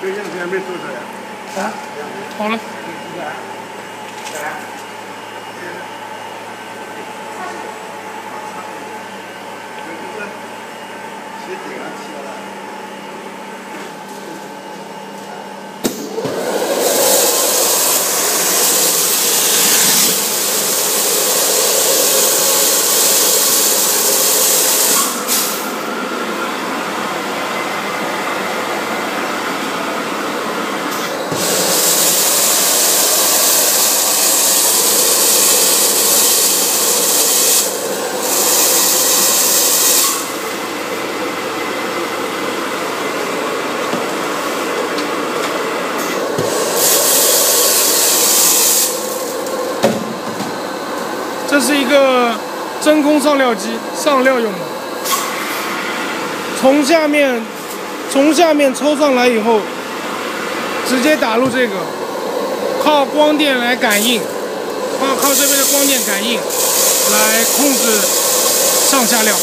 这两天没做出来。啊，好了。这这是一个真空上料机，上料用的。从下面，从下面抽上来以后，直接打入这个，靠光电来感应，靠靠这边的光电感应来控制上下料。